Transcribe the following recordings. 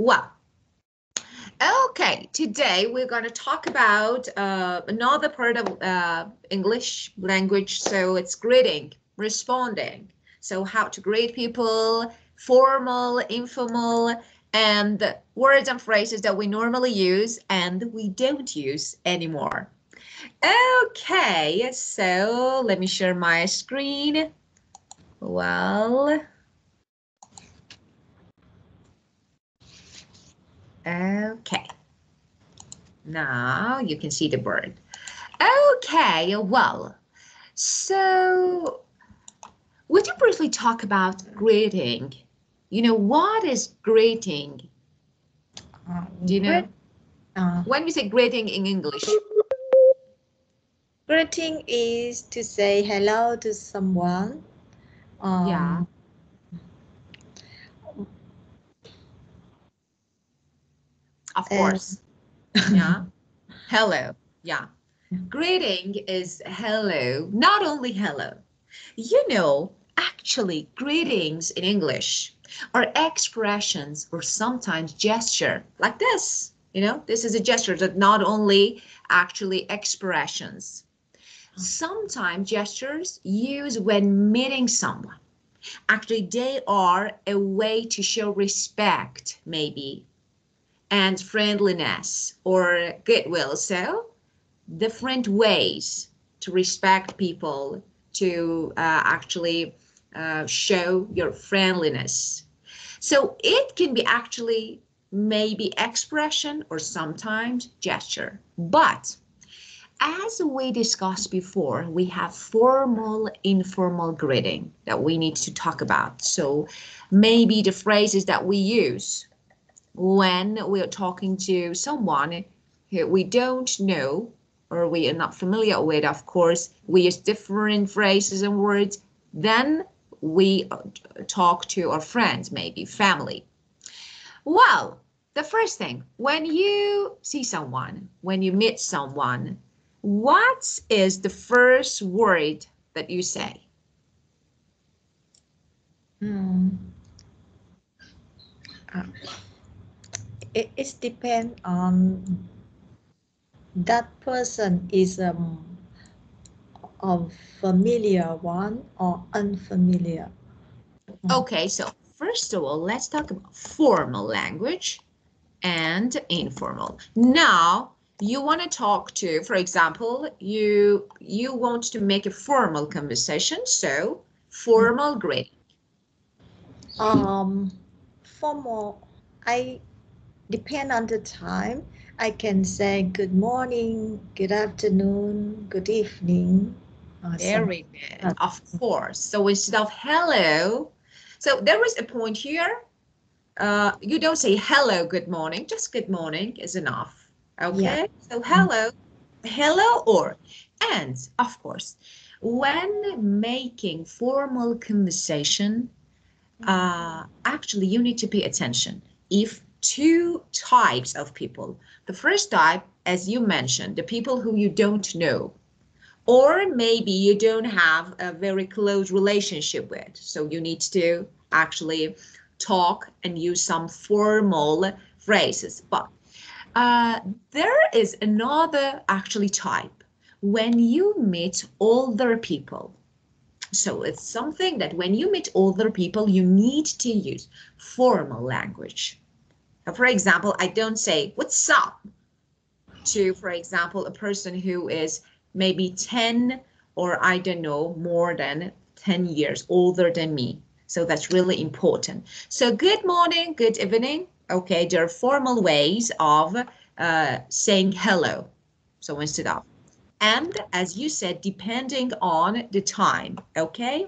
Well, okay, today we're going to talk about uh, another part of uh, English language. So it's greeting, responding. So how to greet people, formal, informal, and words and phrases that we normally use and we don't use anymore. Okay, so let me share my screen. Well, okay. Now you can see the bird. Okay, well, so would you briefly talk about greeting? You know, what is greeting? Uh, Do you know? Uh, When we say greeting in English, greeting is to say hello to someone. Um, Yeah. Of course. Yeah. Hello. Yeah. Greeting is hello, not only hello. You know, actually, greetings in English are expressions or sometimes gesture like this. You know, this is a gesture that not only actually expressions. Sometimes gestures used when meeting someone. Actually, they are a way to show respect, maybe, and friendliness or goodwill. So, different ways to respect people, to uh, actually uh, show your friendliness. So, it can be actually maybe expression or sometimes gesture. But as we discussed before, we have formal, informal greeting that we need to talk about. So, maybe the phrases that we use when we're talking to someone who we don't know or we are not familiar with, of course, we use different phrases and words. Then we talk to our friends, maybe family. Well, the first thing, when you see someone, when you meet someone, what is the first word that you say? mm, uh, it, it depends on that person is um, a familiar one or unfamiliar. Okay, so first of all, let's talk about formal language and informal. Now, you want to talk to, for example, you you want to make a formal conversation, so formal greeting. Um, formal, I depend on the time. I can say good morning, good afternoon, good evening. Very good, of course. So instead of hello, so there is a point here. Uh, you don't say hello, good morning, just good morning is enough. Okay, so hello, hello, or, and of course, when making formal conversation, uh, actually you need to pay attention. If two types of people, the first type, as you mentioned, the people who you don't know, or maybe you don't have a very close relationship with, so you need to actually talk and use some formal phrases. But uh, there is another actually type when you meet older people. So it's something that when you meet older people, you need to use formal language. For example, I don't say, what's up? To, for example, a person who is maybe 10 or I don't know, more than 10 years older than me. So that's really important. So good morning, good evening. Okay, there are formal ways of uh, saying hello. So instead of, and as you said, depending on the time, okay?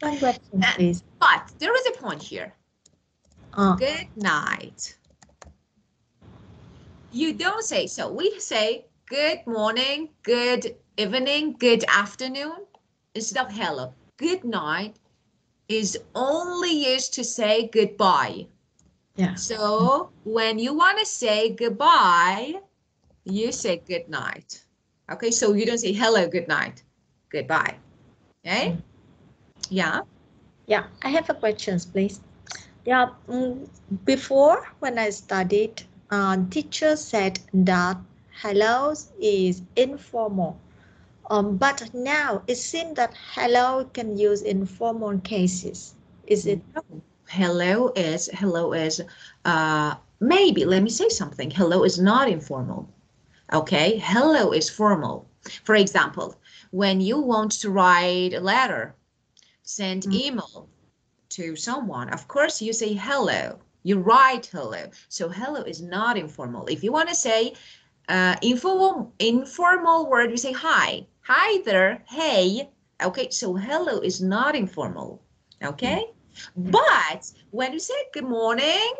One question, please. But there is a point here. Uh, Good night. You don't say so. We say good morning, good evening, good afternoon instead of hello. Good night is only used to say goodbye. yeah. So when you want to say goodbye, you say good night. Okay, so you don't say hello, good night, goodbye. Okay? Yeah. Yeah, I have a questions, please. Yeah, mm, before when I studied, uh, teacher said that hello is informal. Um, but now it seems that hello can use in formal cases. Is it? Hello is hello is uh, maybe let me say something. Hello is not informal. Okay, hello is formal. For example, when you want to write a letter, send Mm. email to someone, of course you say hello. You write hello. So hello is not informal. If you want to say uh, informal informal word, you say hi. Hi there. Hey. Okay, so hello is not informal. Okay, but when you say good morning,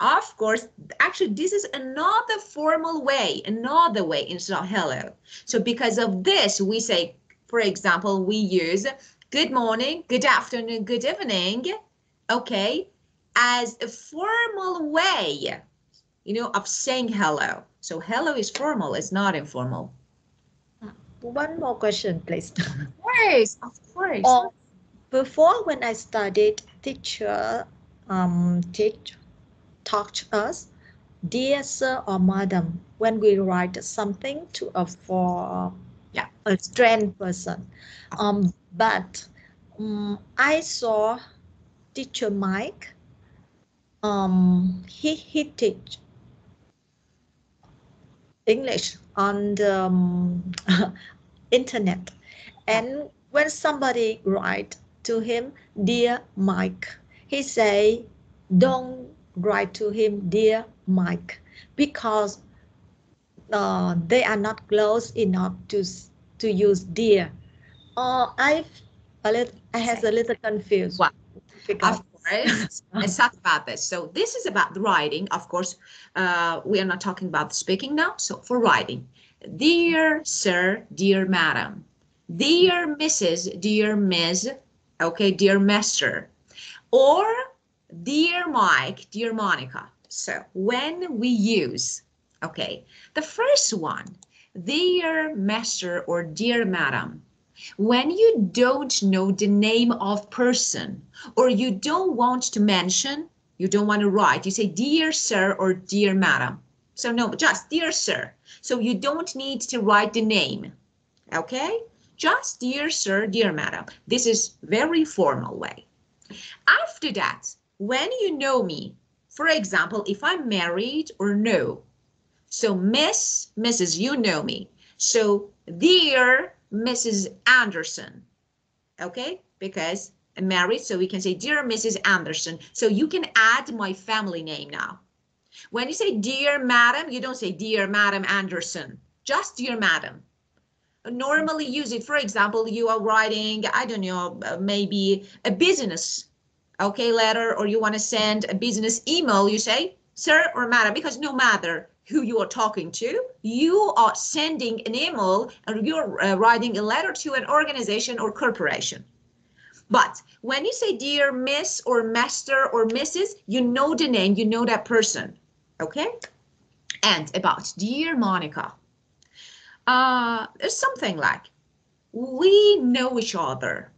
of course, actually, this is another formal way, another way instead of hello. So because of this, we say, for example, we use good morning, good afternoon, good evening, okay, as a formal way, you know, of saying hello. So hello is formal, it's not informal. One more question, please. Of course, of course. or before when I studied, teacher um teach taught us, dear sir or madam, when we write something to a for Yeah. a strange person. Um, but um, I saw teacher Mike. Um, he he teach English on the um, internet, and when somebody write to him, dear Mike, he say, don't write to him, dear Mike, because uh, they are not close enough to to use dear. Or I a little I has a little confused. Because, Of course, let's talk about this. So this is about the writing. Of course, uh, we are not talking about speaking now. So for writing, dear sir, dear madam, dear Mrs., dear Ms., okay, dear master, or dear Mike, dear Monica. So when we use, okay, the first one, dear master or dear madam, when you don't know the name of person or you don't want to mention, you don't want to write, you say dear sir or dear madam. So no, just dear sir. So you don't need to write the name. Okay? Just dear sir, dear madam. This is very formal way. After that, when you know me, for example, if I'm married or no, so Miss, Mrs., you know me. So dear Mrs. Anderson, okay? Because I'm married, so we can say dear Mrs. Anderson. So you can add my family name now. When you say dear madam, you don't say dear Madam Anderson, just dear madam. Normally use it, for example, you are writing, I don't know, uh, maybe a business, okay, letter, or you want to send a business email, you say sir or madam, because no matter who you are talking to, you are sending an email or you're uh, writing a letter to an organization or corporation. But when you say dear miss or master or missus, you know the name, you know that person. Okay? And about dear Monica, uh, there's something like we know each other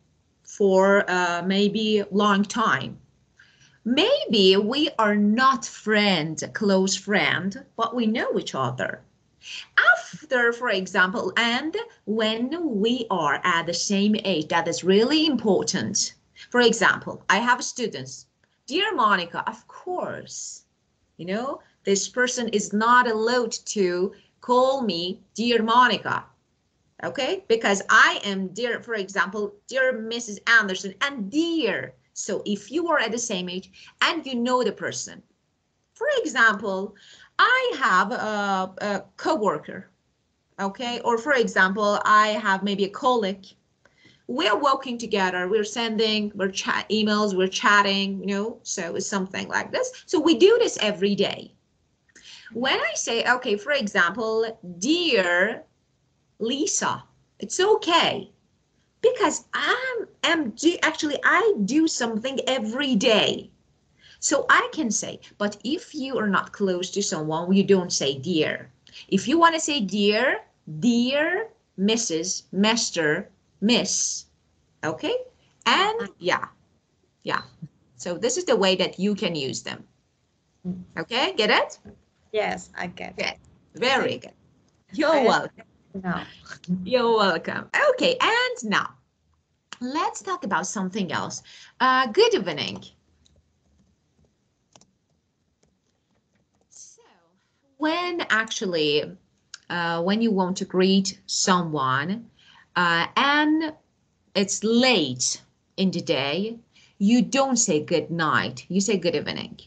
for uh, maybe long time. Maybe we are not friend, close friend, but we know each other. After, for example, and when we are at the same age, that is really important. For example, I have students. Dear Monica, of course, you know, this person is not allowed to call me dear Monica. Okay, because I am dear, for example, dear Mrs. Anderson and dear. So if you are at the same age and you know the person, for example, I have a, a coworker, okay, or for example, I have maybe a colleague. We're working together. We're sending, we're chat emails, we're chatting, you know. So it's something like this. So we do this every day. When I say, okay, for example, dear Lisa, it's okay because I am do, actually I do something every day. So I can say, but if you are not close to someone, you don't say dear. If you want to say dear, dear Mrs., Master, Miss, okay? And yeah, yeah. So this is the way that you can use them. Okay, get it? Yes, I get Good. Very good. You're welcome. Now. You're welcome. Okay, and now let's talk about something else. Uh, good evening. So, when actually, uh, when you want to greet someone uh, and it's late in the day, you don't say good night, you say good evening.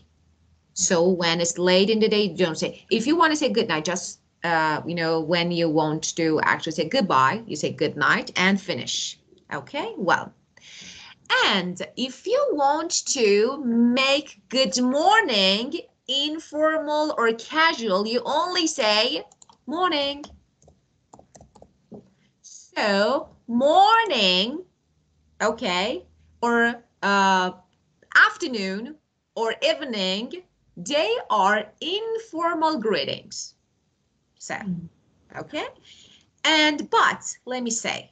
So when it's late in the day, you don't say, if you want to say good night, just uh, you know, when you want to actually say goodbye, you say good night and finish. Okay, well. And if you want to make good morning informal or casual, you only say morning. So morning, okay, or uh, afternoon or evening, they are informal greetings. So, Mm. okay. And but let me say,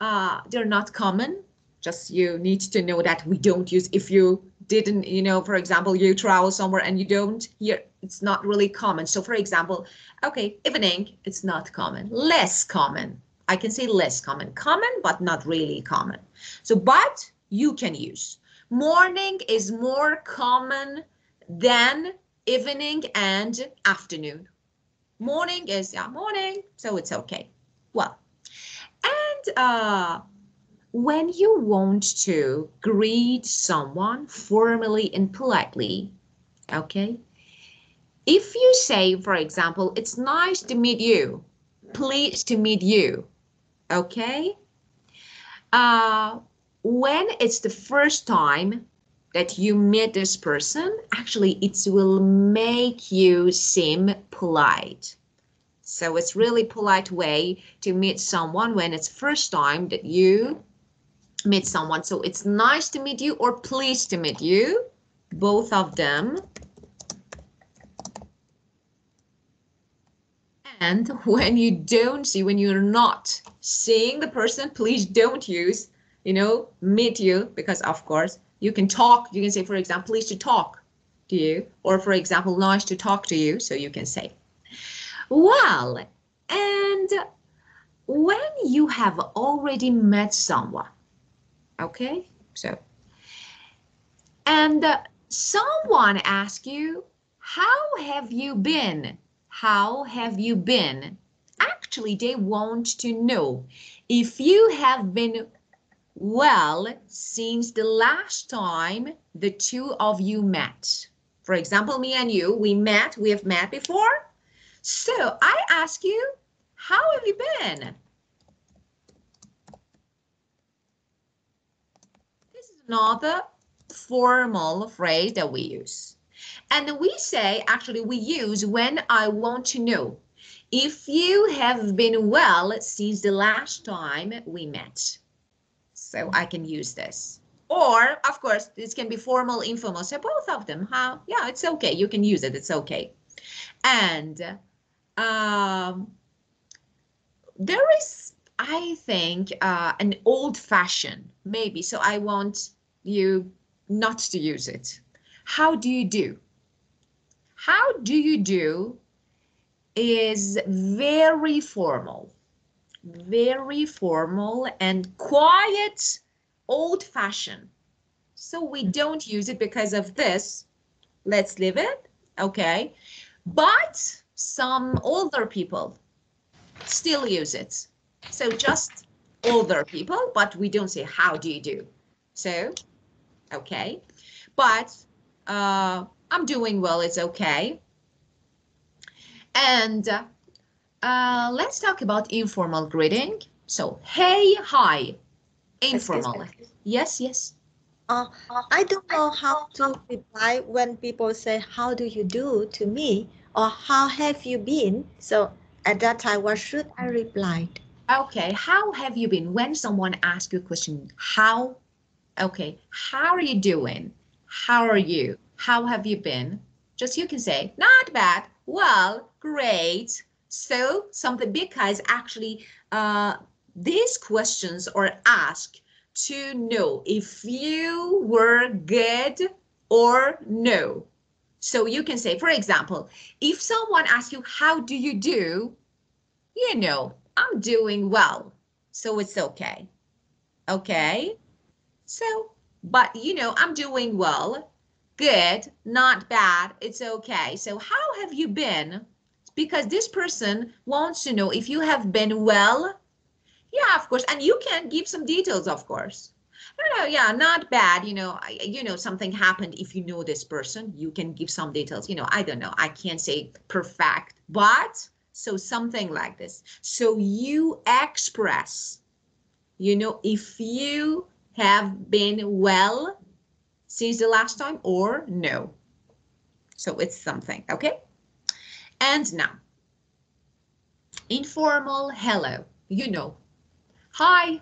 uh, they're not common. Just you need to know that we don't use if you didn't, you know, for example, you travel somewhere and you don't hear, it's not really common. So for example, okay, evening, it's not common, less common. I can say less common, common, but not really common. So, but you can use. Morning is more common than evening and afternoon. Morning is yeah, morning, so it's okay. Well, and uh, when you want to greet someone formally and politely, okay, if you say, for example, it's nice to meet you, pleased to meet you, okay, uh, when it's the first time that you meet this person, actually, it will make you seem polite. So it's really polite way to meet someone when it's first time that you meet someone. So it's nice to meet you or pleased to meet you, both of them. And when you don't see, when you're not seeing the person, please don't use, you know, meet you, because of course you can talk. You can say, for example, pleased to talk to you, or for example, nice to talk to you. So you can say, well, and when you have already met someone, okay, so, and uh, someone asks you, how have you been? How have you been? Actually, they want to know if you have been well since the last time the two of you met. For example, me and you, we met, we have met before. So I ask you, how have you been? This is another formal phrase that we use. And we say, actually, we use when I want to know if you have been well since the last time we met. So I can use this. Or, of course, this can be formal, informal. So both of them, how? Yeah, it's okay. You can use it. It's okay. And um, there is, I think, uh, an old fashioned, maybe. So I want you not to use it. How do you do? How do you do is very formal, very formal and quiet, old fashioned. So we don't use it because of this. Let's leave it. Okay. But some older people still use it. So just older people, but we don't say, how do you do? So, okay. But uh, I'm doing well, it's okay. And uh, uh, let's talk about informal greeting. So, hey, hi, informal. Yes, yes. Uh, I don't know how to reply when people say, How do you do to me? or How have you been? So at that time, what should I reply? Okay, how have you been? When someone asks you a question, how? Okay, how are you doing? How are you? How have you been? Just you can say, not bad. Well, great. So something because actually uh, these questions are asked to know if you were good or no. So you can say, for example, if someone asks you, how do you do? You know, I'm doing well. So it's okay. Okay. So, but you know, I'm doing well. Good, not bad. It's okay. So how have you been? Because this person wants to know if you have been well. Yeah, of course. And you can give some details, of course. No, no, yeah, not bad. You know, I, you know, something happened. If you know this person, you can give some details. You know, I don't know. I can't say perfect, but so something like this. So you express, you know, if you have been well since the last time or no. So it's something, okay? And now, informal hello, you know, hi,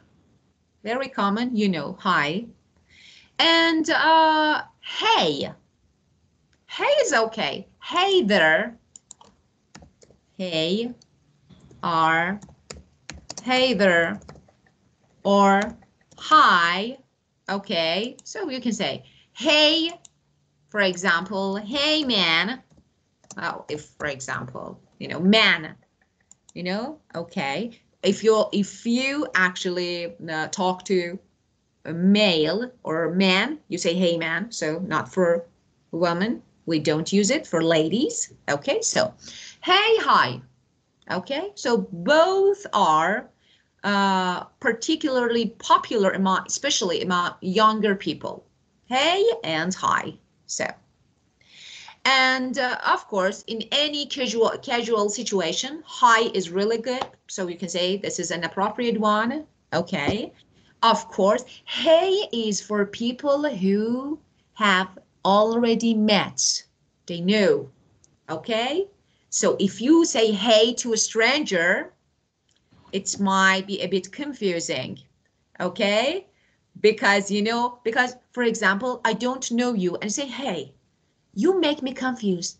very common, you know, hi. And uh, hey, hey is okay. Hey there, hey, are, hey there, or hi, okay? So you can say, hey, for example, hey man, well, if for example, you know, man, you know, okay, if you if you actually uh, talk to a male or a man, you say hey man. So not for women. We don't use it for ladies. Okay, so hey hi. Okay, so both are uh, particularly popular among, especially among younger people. Hey and hi. So and uh, of course, in any casual casual situation, hi is really good. So you can say this is an appropriate one. Okay. Of course, hey is for people who have already met. They know. Okay. So if you say hey to a stranger, it might be a bit confusing. Okay. Because, you know, because for example, I don't know you and say, hey, you make me confused.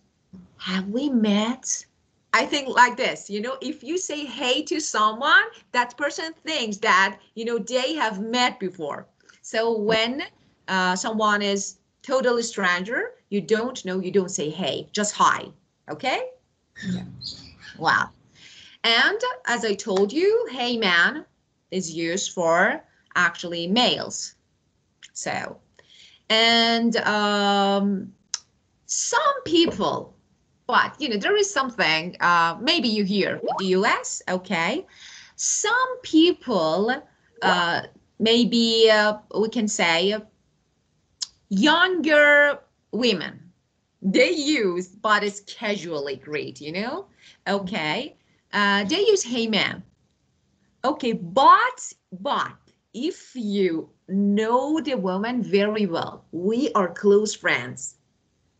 Have we met? I think like this, you know, if you say hey to someone, that person thinks that, you know, they have met before. So when uh, someone is totally stranger, you don't know, you don't say hey, just hi. Okay? Yeah. Wow. And as I told you, hey man is used for actually males. So, and um, some people, but you know, there is something, uh, maybe you hear the US, okay? Some people, uh, maybe uh, we can say younger women, they use, but it's casually great, you know? Okay, uh, they use hey man. Okay, but, but if you know the woman very well, we are close friends,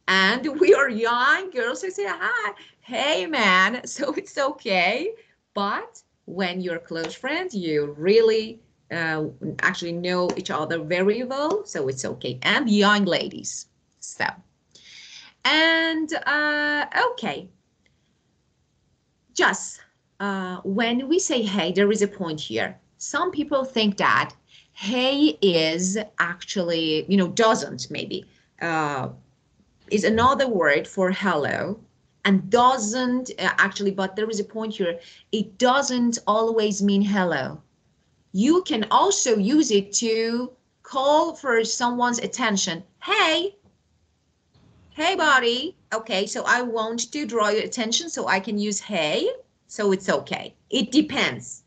and we are young girls who say hi. Hey man. So it's okay. But when you're close friends you really uh, actually know each other very well so it's okay. And young ladies so. And uh, okay. Just uh, when we say hey there is a point here. Some people think that hey is actually you know doesn't maybe. Uh, is another word for hello and doesn't uh, actually, but there is a point here. It doesn't always mean hello. You can also use it to call for someone's attention. Hey, hey, buddy. Okay, so I want to draw your attention, so I can use hey. So it's okay. It depends.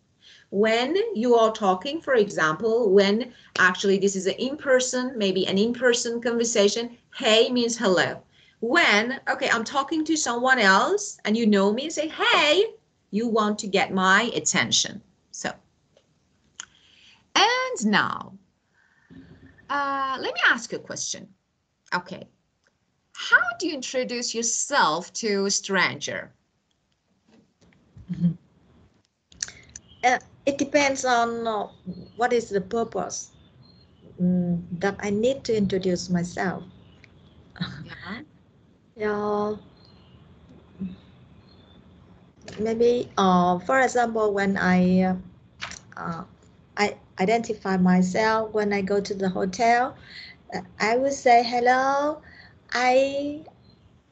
When you are talking, for example, when actually this is an in-person, maybe an in-person conversation, hey means hello. When, okay, I'm talking to someone else and you know me, say, hey, you want to get my attention. So, and now, uh, let me ask you a question. Okay, how do you introduce yourself to a stranger? Uh, it depends on uh, what is the purpose mm, that I need to introduce myself. Yeah. Yeah. Maybe, uh, for example, when I, uh, I, identify myself when I go to the hotel, uh, I will say hello. I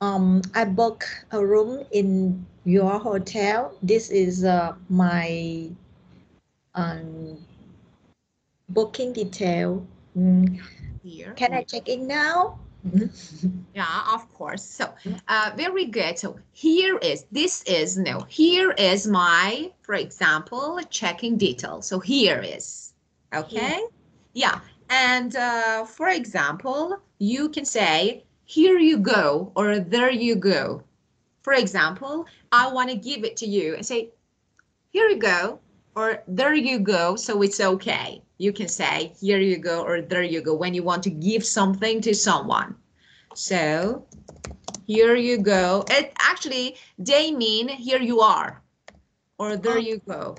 um I book a room in your hotel. This is uh, my um, booking detail. Mm, Here. Can I check in now? Yeah, of course. So, uh, very good. So here is, this is, no, here is my, for example, checking detail. So here is, okay? Yeah. And uh, for example, you can say, here you go, or there you go. For example, I want to give it to you and say, here you go, or there you go. So it's okay. You can say, here you go, or there you go, when you want to give something to someone. So here you go. It actually, they mean here you are, or there you go.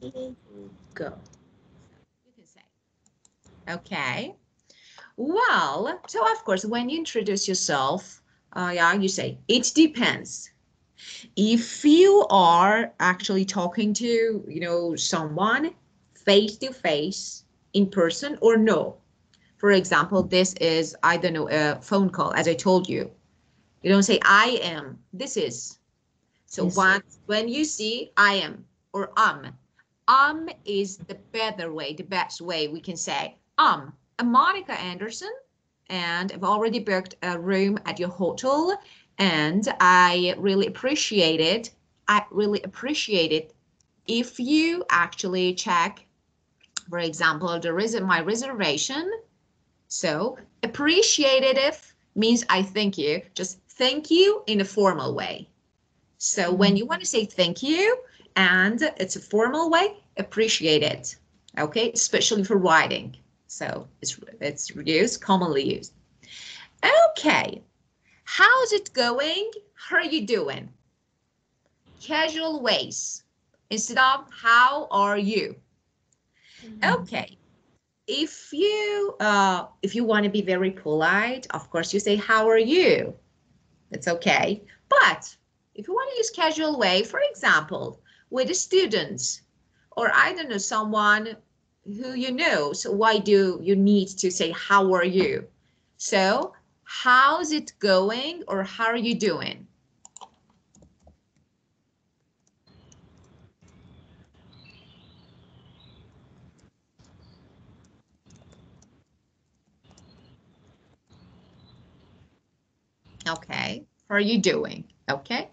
Go. You can say. Okay. Well, so of course, when you introduce yourself, uh, yeah, you say, it depends. If you are actually talking to, you know, someone face to face, in person, or no. For example, this is, I don't know, a phone call, as I told you. You don't say, I am, this is. So Yes. when, when you see I am or um, um is the better way, the best way we can say, um, I'm Monica Anderson, and I've already booked a room at your hotel, and I really appreciate it. I really appreciate it if you actually check, for example, the res- my reservation. So appreciated if means I thank you. Just thank you in a formal way. So mm-hmm. when you want to say thank you and it's a formal way, appreciate it. Okay, especially for writing. So it's it's used, commonly used. Okay, how's it going? How are you doing? Casual ways instead of how are you? Okay. If you uh if you want to be very polite, of course you say how are you? It's okay. But if you want to use casual way, for example, with the students or I don't know someone who you know, so why do you need to say how are you? So, how's it going or how are you doing? Okay. How are you doing? Okay.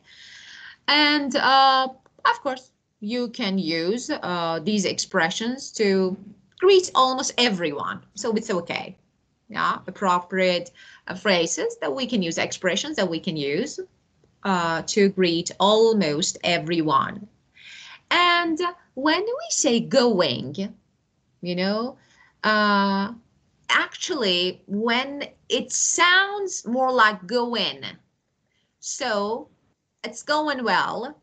And uh, of course, you can use uh, these expressions to greet almost everyone. So it's okay. Yeah, appropriate uh, phrases that we can use, expressions that we can use uh, to greet almost everyone. And when we say going, you know, uh, actually, when it sounds more like going, so it's going well.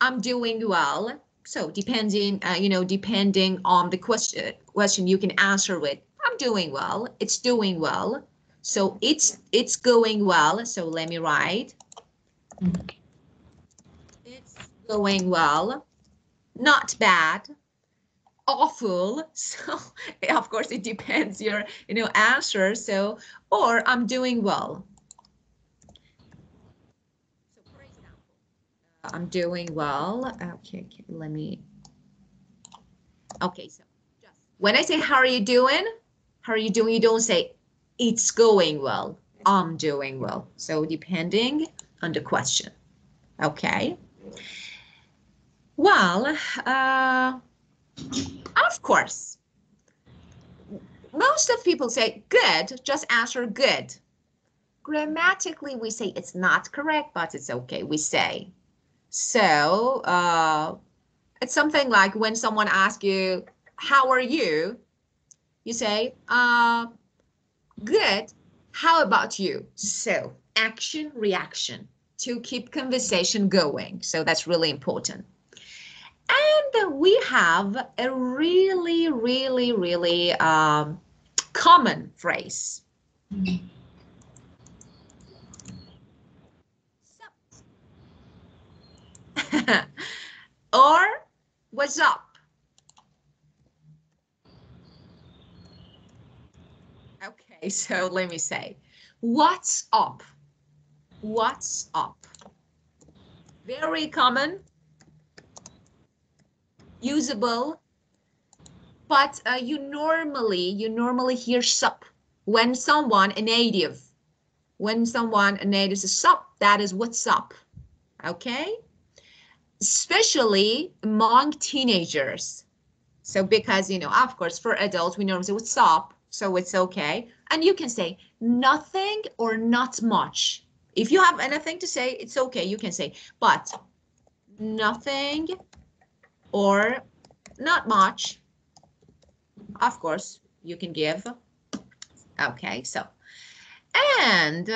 I'm doing well. So depending, uh, you know, depending on the question, question you can answer with, I'm doing well. It's doing well. So it's it's going well. So let me write. It's going well. Not bad. Awful. So of course it depends your, you know, answer. So or I'm doing well. So for example, I'm doing well. Okay, okay, let me. Okay, so just when I say how are you doing? How are you doing? You don't say it's going well. I'm doing well. So depending on the question. Okay. Well, uh, of course. Most of people say good, just answer good. Grammatically, we say it's not correct, but it's okay. We say. So uh, it's something like when someone asks you, How are you? You say, uh, Good. How about you? So action, reaction to keep conversation going. So that's really important. And we have a really, really, really um, common phrase. or what's up? Okay, so let me say, what's up? What's up? Very common, usable, but uh, you normally you normally hear sup when someone a native, when someone a native says sup, that is what's up. Okay, especially among teenagers. So because you know, of course, for adults we normally say what's up, so it's okay. And you can say nothing or not much. If you have anything to say, it's okay, you can say, but nothing or not much. Of course, you can give. Okay, so, and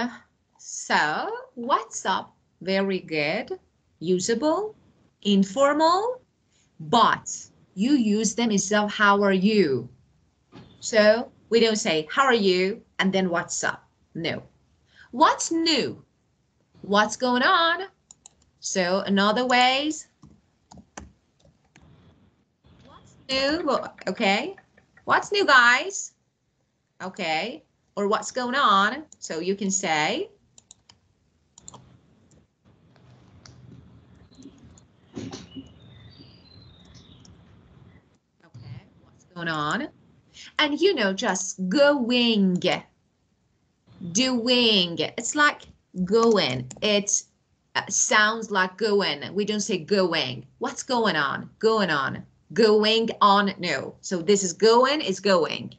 so what's up? Very good, usable, informal, but you use them instead of how are you. So we don't say how are you and then what's up. No. What's new? What's going on? So another ways. What's new? Okay. What's new, guys? Okay. Or what's going on? So you can say. Okay. What's going on? And you know, just going, doing. It's like going. It uh, sounds like going. We don't say going. What's going on? Going on. Going on. No. So this is going is going.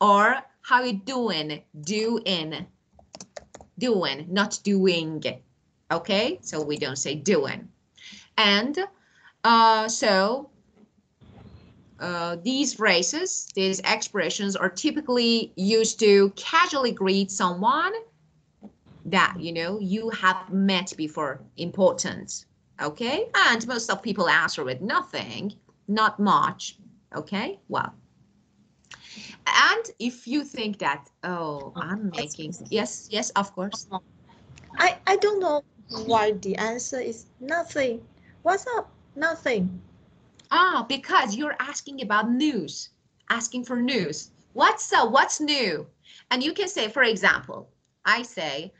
Or how you doing? Doing. Doing, not doing. Okay. So we don't say doing. And uh, so uh, these phrases, these expressions are typically used to casually greet someone that you know you have met before important okay and most of people answer with nothing not much okay well and if you think that oh i'm making yes yes of course I, I don't know why the answer is nothing. What's up? Nothing. Ah because you're asking about news asking for news what's up what's new and you can say for example i say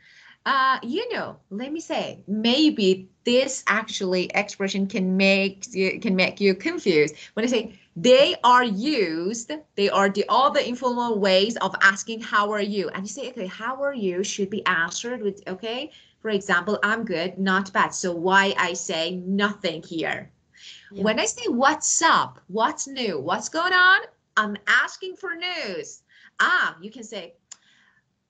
uh, you know, let me say, maybe this actually expression can make you can make you confused. When I say they are used, they are the other informal ways of asking how are you, and you say, okay, how are you should be answered with okay. For example, I'm good, not bad. So why I say nothing here. Yeah. When I say what's up, what's new, what's going on, I'm asking for news. Ah, you can say,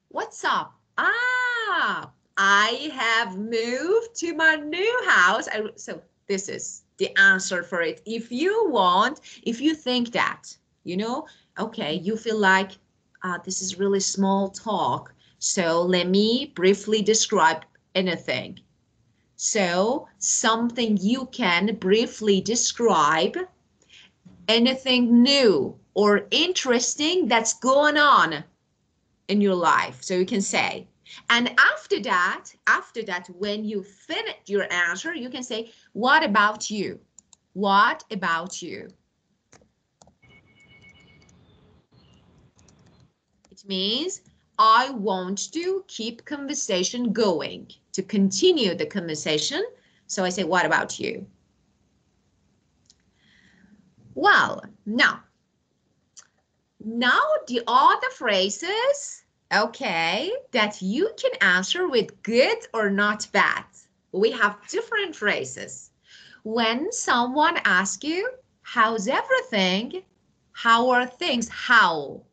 what's up? Ah, I have moved to my new house. I, so this is the answer for it. If you want, if you think that, you know, okay, you feel like uh, this is really small talk. So let me briefly describe anything. So something you can briefly describe anything new or interesting that's going on in your life. So you can say, and after that, after that, when you finish your answer, you can say, what about you? What about you? It means I want to keep conversation going, to continue the conversation. So I say, what about you? Well, now, now the other phrases, okay, that you can answer with good or not bad. We have different phrases. When someone asks you, how's everything? How are things? How?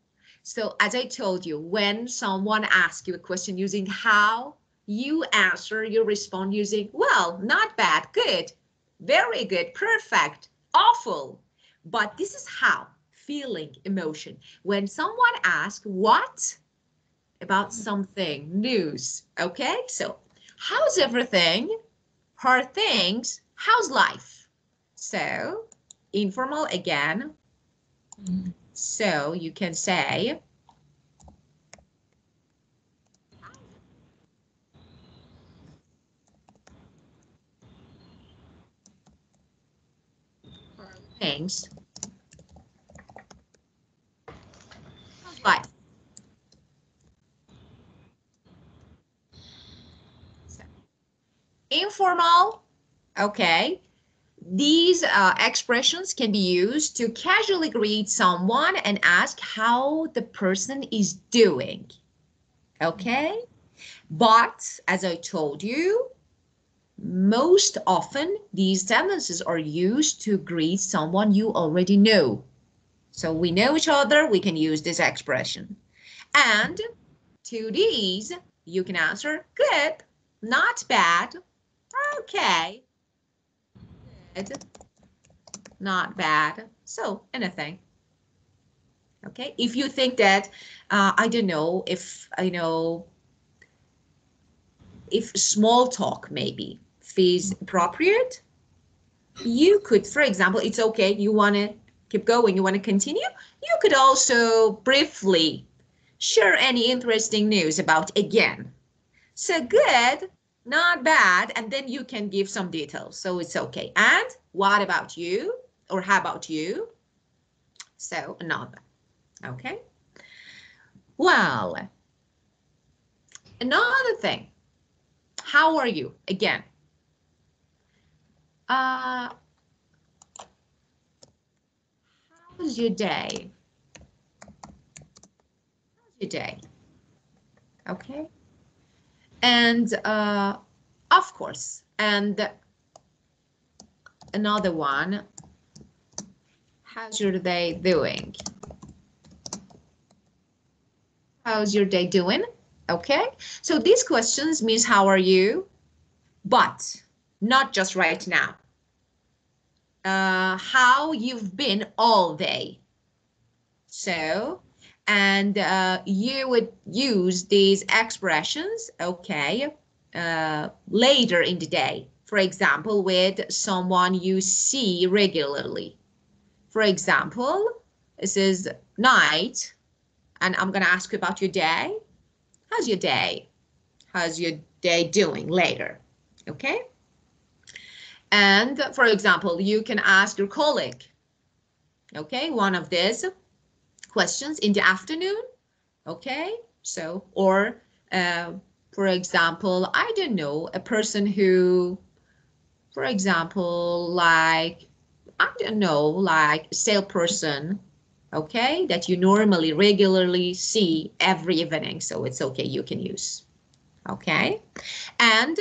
So as I told you, when someone asks you a question using how, you answer, you respond using, well, not bad, good, very good, perfect, awful. But this is how, feeling, emotion. When someone asks what about something, news, okay? So how's everything? Are things? How's life? So informal again. Mm-hmm. So you can say, things. Housewife. So, informal, okay. These uh, expressions can be used to casually greet someone and ask how the person is doing. Okay, but as I told you, most often these sentences are used to greet someone you already know. So we know each other, we can use this expression. And to these, you can answer good, not bad, okay, good, not bad. So anything. Okay, if you think that, uh, I don't know, if, I know, if small talk maybe feels appropriate, you could, for example, it's okay, you want to keep going, you want to continue, you could also briefly share any interesting news about again. So good, not bad, and then you can give some details, so it's okay. And what about you? Or how about you? So not bad, okay? Well, another thing, how are you? Again, uh, how's your day? How's your day? Okay. And uh, of course, and another one, how's your day doing? How's your day doing? Okay, so these questions means how are you, but not just right now. Uh, how you've been all day. So, and uh, you would use these expressions, okay, uh, later in the day. For example, with someone you see regularly. For example, this is night, and I'm gonna ask you about your day. How's your day? How's your day doing later? Okay. And for example, you can ask your colleague, okay, one of these questions in the afternoon, okay? So, or uh, for example, I don't know, a person who, for example, like, I don't know, like a salesperson, okay, that you normally regularly see every evening. So it's okay, you can use, okay? And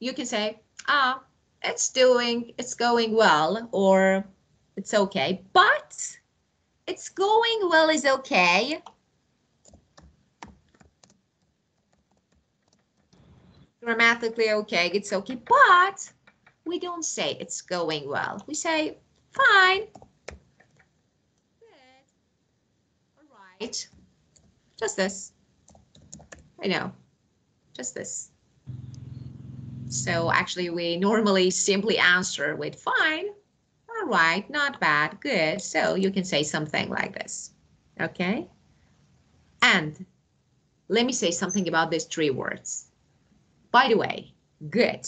you can say, ah, it's doing, it's going well, or it's okay, but it's going well is okay. Grammatically okay, it's okay, but we don't say it's going well. We say fine. Good. All right. Just this. I know. Just this. So actually we normally simply answer with fine, all right, not bad, good. So you can say something like this, okay? And let me say something about these three words. By the way, good,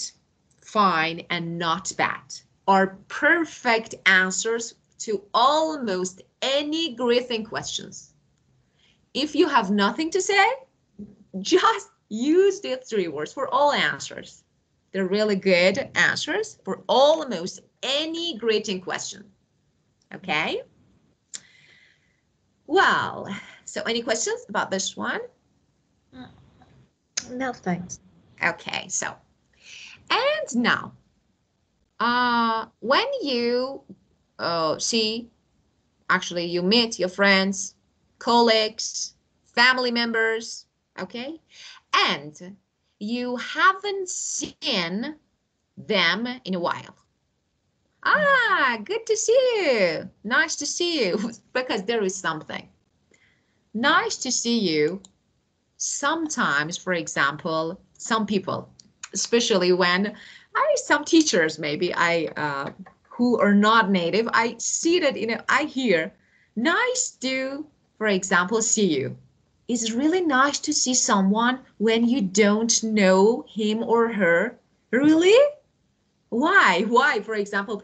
fine, and not bad are perfect answers to almost any greeting questions. If you have nothing to say, just use these three words for all answers. They're really good answers for almost any greeting question. Okay. Well, so any questions about this one? No, thanks. Okay, so, and now, uh, when you uh, see, actually you meet your friends, colleagues, family members, okay, and you haven't seen them in a while. Ah, good to see you. Nice to see you. because there is something. Nice to see you. Sometimes, for example, some people, especially when I, some teachers maybe I, uh, who are not native, I see that, you know, I hear, nice to, for example, see you it's really nice to see someone when you don't know him or her. Really? Why? Why? For example,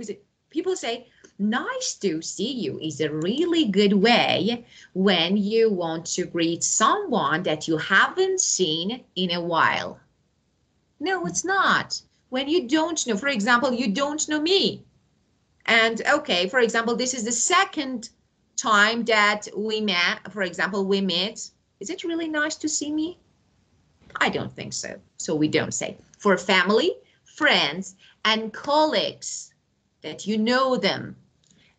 people say, nice to see you is a really good way when you want to greet someone that you haven't seen in a while. No, it's not. when you don't know, for example, you don't know me. And okay, for example, this is the second time that we met, for example, we met. Is it really nice to see me? I don't think so. So we don't say. For family, friends, and colleagues that you know them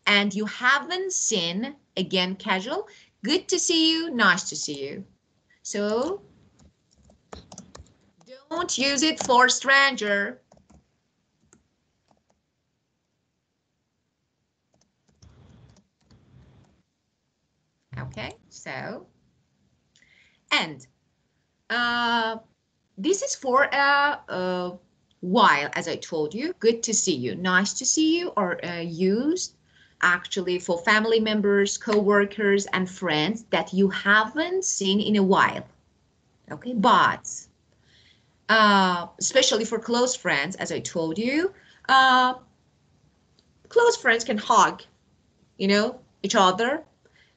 and you haven't seen, again, casual, good to see you, nice to see you. So don't use it for stranger. Okay, so, and uh, this is for a, a, while, as I told you, good to see you, nice to see you, or uh, used actually for family members, co-workers, and friends that you haven't seen in a while. Okay, but uh, especially for close friends, as I told you, uh, close friends can hug, you know, each other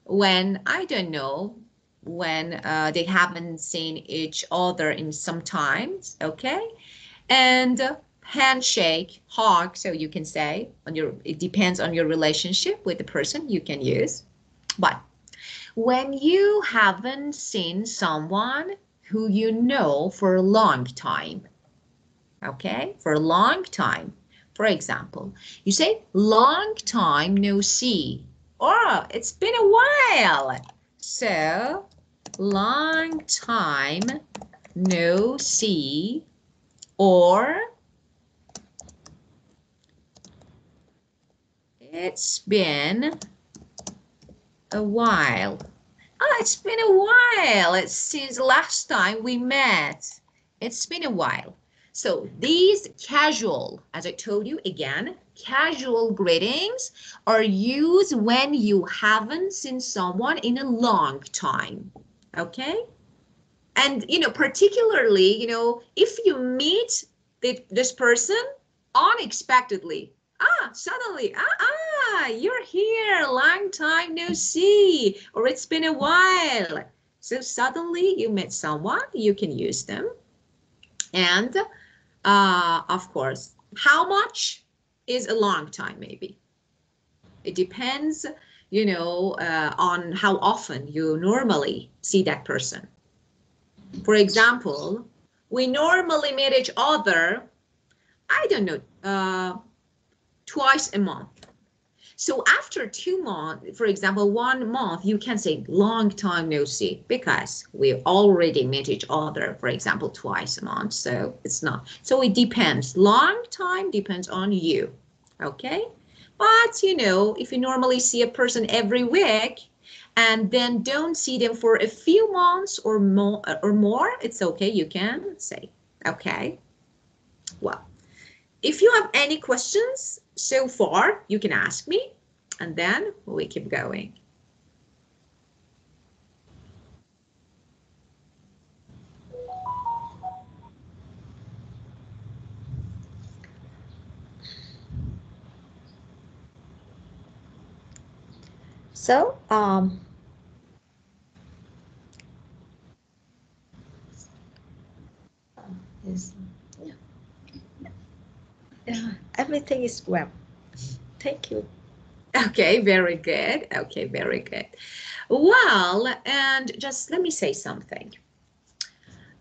when I don't know when uh, they haven't seen each other in some times, okay? And handshake, hug, so you can say on your it depends on your relationship with the person you can use. But when you haven't seen someone who you know for a long time, okay, for a long time, for example, you say long time no see Oh, it's been a while. So, long time no see or it's been a while. Oh, it's been a while. It's since last time we met. It's been a while. So these casual, as I told you again, casual greetings are used when you haven't seen someone in a long time. Okay? And, you know, particularly, you know, if you meet the, this person unexpectedly, ah, suddenly, ah, ah, you're here, long time no see, or it's been a while. So suddenly you met someone, you can use them. And uh, of course. How much is a long time, maybe? It depends, you know, uh, on how often you normally see that person. For example, we normally meet each other, I don't know, uh, twice a month. So after two months, for example, one month, you can say long time no see because we already met each other, for example, twice a month. So it's not. So it depends. Long time depends on you. Okay. But you know, if you normally see a person every week and then don't see them for a few months or more or more, it's okay. You can say, okay. Well, if you have any questions, so far, you can ask me, and then we keep going. So, um, is yeah, everything is well. Thank you. Okay, very good. Okay, very good. Well, and just let me say something.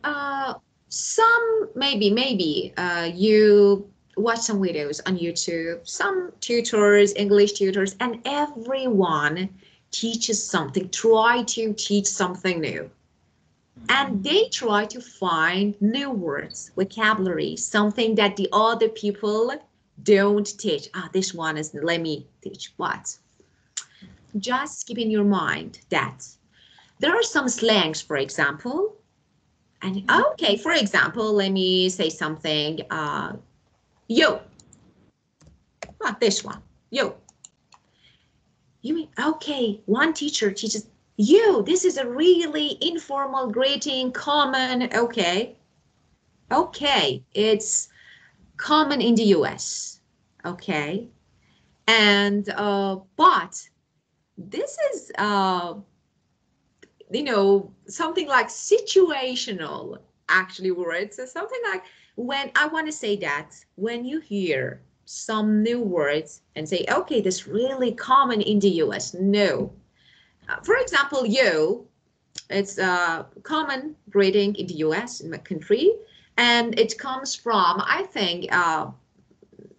Uh, some maybe maybe uh, you watch some videos on YouTube, some tutors, English tutors, and everyone teaches something, try to teach something new. And they try to find new words, vocabulary, something that the other people don't teach. Ah, this one is, let me teach what? Just keep in your mind that there are some slangs, for example. And okay, for example, let me say something. Uh, yo. Not this one. Yo. You mean, okay, one teacher teaches you, this is a really informal greeting, common, okay. Okay, it's common in the US, okay. And, uh, but this is, uh, you know, something like situational actually words, so something like when I want to say that when you hear some new words and say, okay, this really common in the US, no. Uh, for example, yo, it's a common greeting in the US, in my country, and it comes from, I think, uh,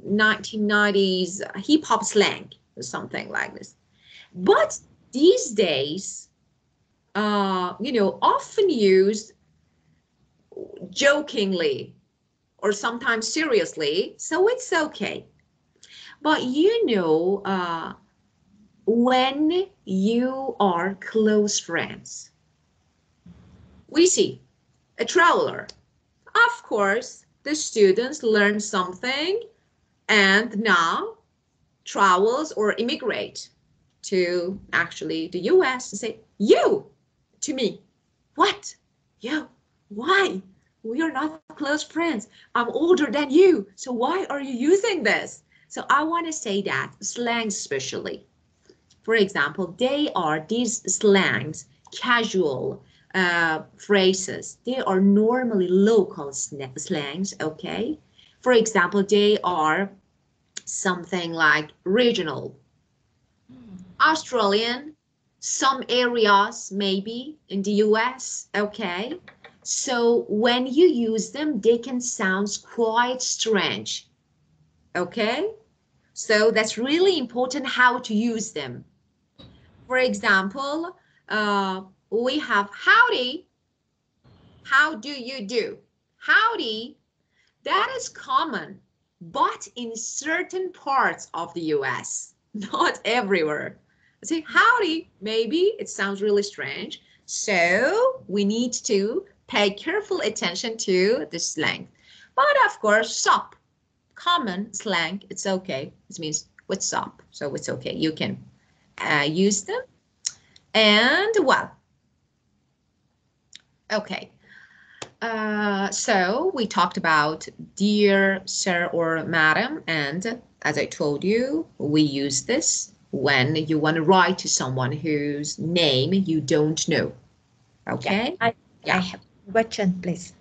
1990s hip hop slang or something like this. But these days, uh, you know, often used jokingly or sometimes seriously, so it's okay. But you know, uh, when you are close friends, we see a traveler. Of course, the students learn something and now travels or immigrate to actually the US and say, you to me, what? You, why? We are not close friends. I'm older than you. So why are you using this? So I want to say that slang especially. For example, they are these slangs, casual uh, phrases. They are normally local slangs, okay? For example, they are something like regional, Australian, some areas maybe in the US, okay? So when you use them, they can sound quite strange, okay? So that's really important how to use them. For example, uh, we have howdy. How do you do? Howdy, that is common, but in certain parts of the US, not everywhere. Say howdy, maybe it sounds really strange. So we need to pay careful attention to the slang. But of course, sup, common slang, it's okay. It means what's up, so it's okay. You can uh, use them. And well, okay. Uh, so we talked about dear sir or madam, and as I told you, we use this when you want to write to someone whose name you don't know. Okay. Yeah, I, yeah. I have question, please.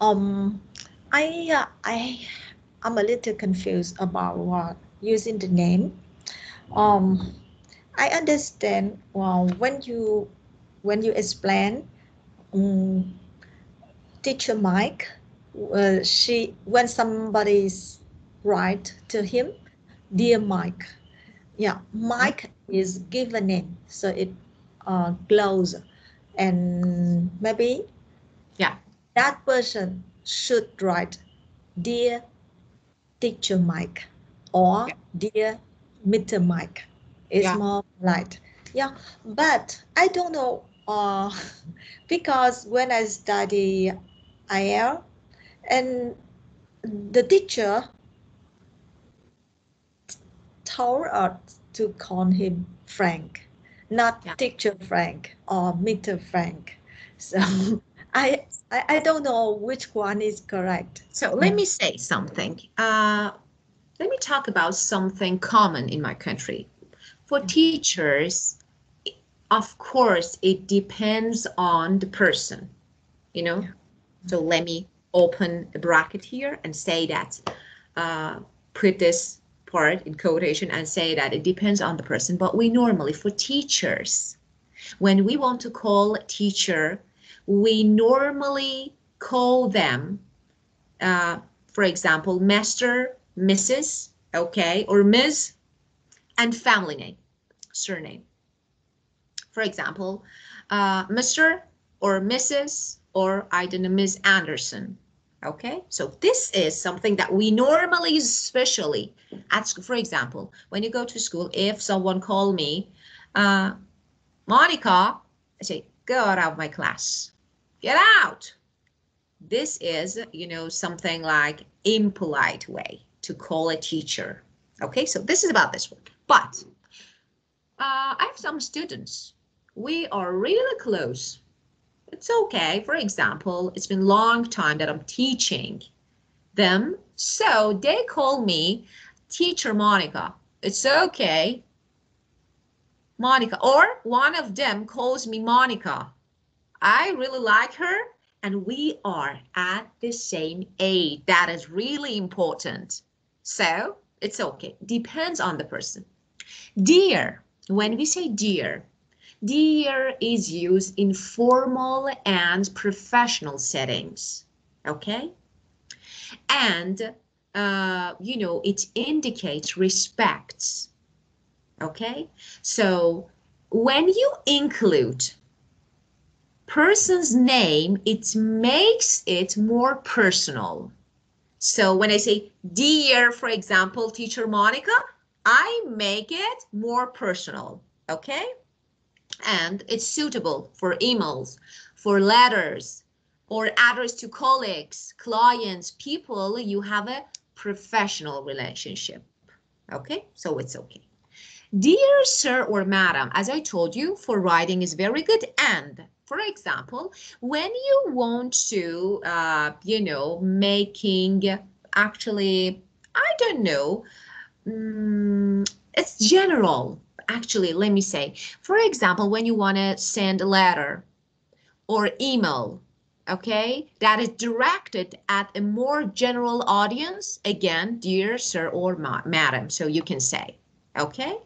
Um, I uh, I I'm a little confused about uh, using the name. Um, I understand well when you when you explain um, teacher Mike uh, she when somebody's write to him dear Mike yeah Mike is given name so it uh, glows and maybe that person should write dear teacher Mike or yeah. dear Mr. Mike it's yeah. more light. Yeah, but I don't know uh, because when I study IL and the teacher told us to call him Frank, not yeah. teacher Frank or Mr. Frank. So I, I, I don't know which one is correct. So let me say something. Uh, let me talk about something common in my country. For teachers, of course, it depends on the person, you know. So let me open a bracket here and say that, uh, put this part in quotation and say that it depends on the person. But we normally, for teachers, when we want to call teacher, we normally call them, uh, for example, Master, Mrs., okay, or Ms., and family name surname. For example, uh, Mr. or Mrs. or I don't know, Ms. Anderson. Okay, so this is something that we normally, especially at school, for example, when you go to school, if someone call me, uh, Monica, I say, go out of my class, get out. This is, you know, something like impolite way to call a teacher. Okay, so this is about this one. But uh, I have some students. We are really close. It's okay. For example, it's been long time that I'm teaching them. So they call me teacher Monica. It's okay. Monica, or one of them calls me Monica. I really like her and we are at the same age. That is really important. So it's okay. Depends on the person. Dear, when we say dear, dear is used in formal and professional settings. Okay? And, uh, you know, it indicates respects. Okay? So when you include person's name, it makes it more personal. So when I say dear, for example, teacher Monica, I make it more personal, okay? And it's suitable for emails, for letters, or address to colleagues, clients, people you have a professional relationship, okay? So it's okay. Dear sir or madam, as I told you, for writing is very good and for example, when you want to, uh, you know, making actually, I don't know, um, it's general. Actually, let me say, for example, when you want to send a letter or email, okay, that is directed at a more general audience, again, dear sir or ma madam, so you can say, okay?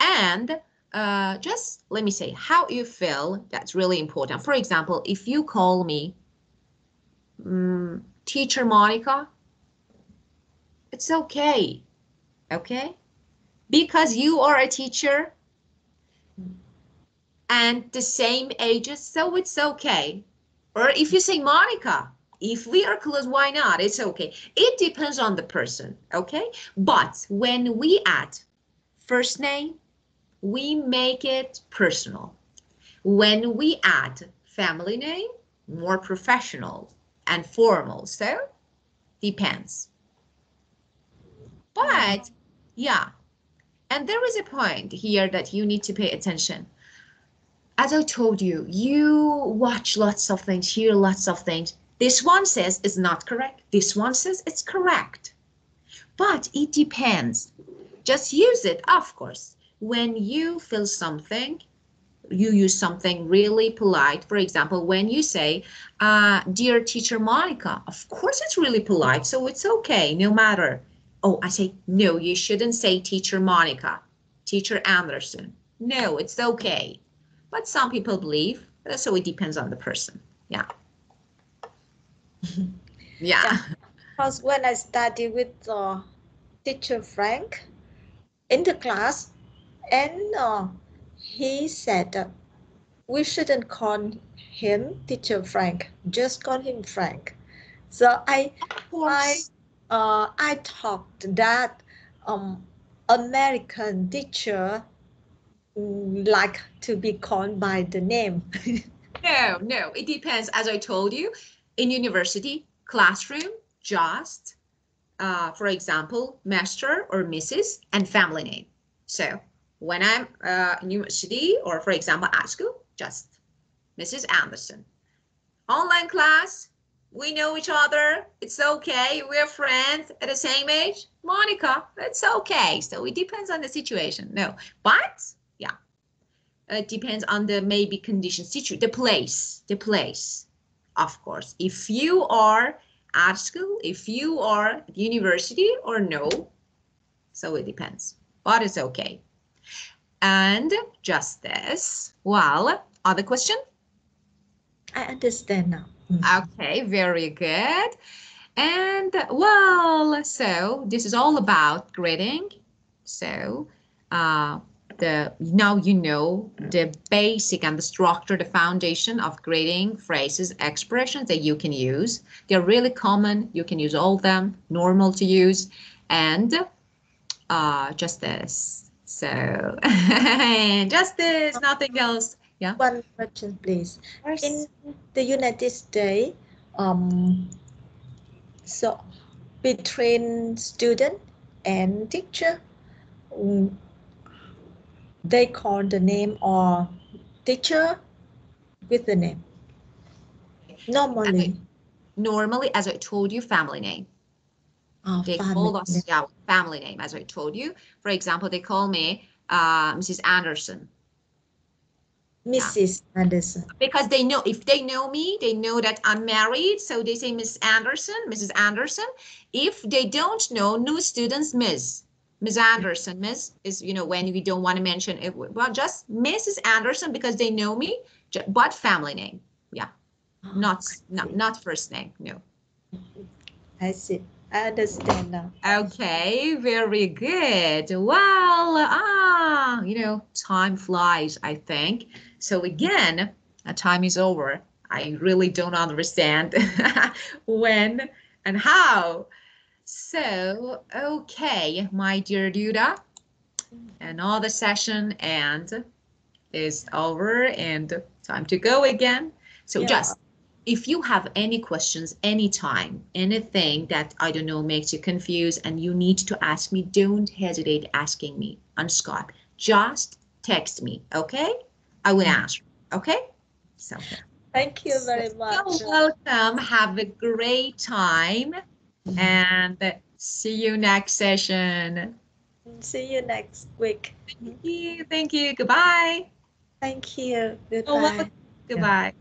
And uh, just let me say how you feel. That's really important. For example, if you call me um, teacher Monica, it's okay. Okay? Because you are a teacher and the same ages, so it's okay. Or if you say Monica, if we are close, why not? It's okay. It depends on the person, okay? But when we add first name, we make it personal. When we add family name, more professional and formal. So depends. But yeah, and there is a point here that you need to pay attention. As I told you, you watch lots of things, hear lots of things. This one says it's not correct. This one says it's correct. But it depends. Just use it, of course when you feel something, you use something really polite. For example, when you say, uh, dear teacher Monica, of course it's really polite, so it's okay, no matter. Oh, I say, no, you shouldn't say teacher Monica, teacher Anderson. No, it's okay. But some people believe, uh, so it depends on the person. Yeah. yeah. yeah. Because when I study with uh, teacher Frank in the class, and uh, he said uh, we shouldn't call him teacher Frank, just call him Frank. So I, I, uh, I talked that um, American teacher mm, like to be called by the name. no, no, it depends. As I told you, in university classroom, just, uh, for example, master or Mrs. and family name. So when I'm uh, in university or for example at school, just Mrs. Anderson. Online class, we know each other. It's okay. We're friends at the same age. Monica, it's okay. So it depends on the situation. No, but yeah, it depends on the maybe condition, situ, the place, the place. Of course, if you are at school, if you are at university or no, so it depends, but it's okay and justice. Well, other question? I understand now. Mm. Okay, very good. And well, so this is all about grading. So uh, the now you know the basic and the structure, the foundation of grading phrases, expressions that you can use. They're really common. You can use all of them, normal to use, and uh, just this so just this, nothing else. Yeah. One question, please. In the United States, um, so between student and teacher, um, they call the name or teacher with the name. Normally. normally, as I told you, family name. Oh, they call us, yeah, family name, as I told you. For example, they call me uh, Mrs. Anderson. Mrs. Anderson. because they know if they know me they know that i'm married so they say miss anderson mrs anderson if they don't know new students miss miss anderson. Miss is you know when we don't want to mention it. Well just mrs anderson because they know me but family name? Not not, not first name no. I see. I understand now. okay very good. Well ah you know time flies i think. So again uh, time is over. I really don't understand when and how so okay my dear duda another session and is over and time to go again. So Yeah. just if you have any questions anytime anything that i don't know makes you confused and you need to ask me don't hesitate asking me. On skype just text me okay? I will mm-hmm. answer okay? So. Thank you very much. you're welcome. Have a great time Mm-hmm. and see you next session. See you next week. thank you. Thank you. Goodbye. Thank you. Goodbye. Oh, goodbye